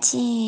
记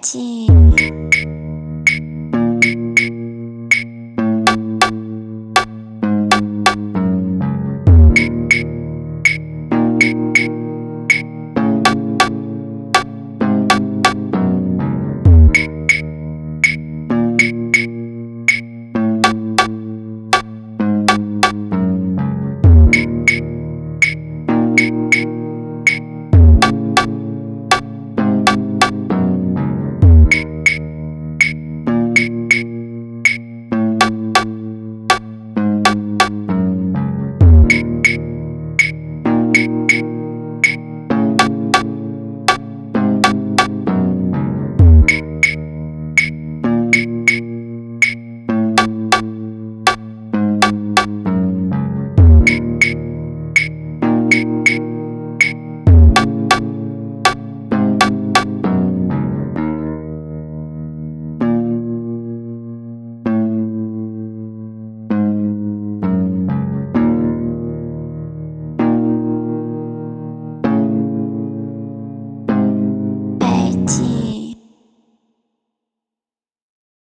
进.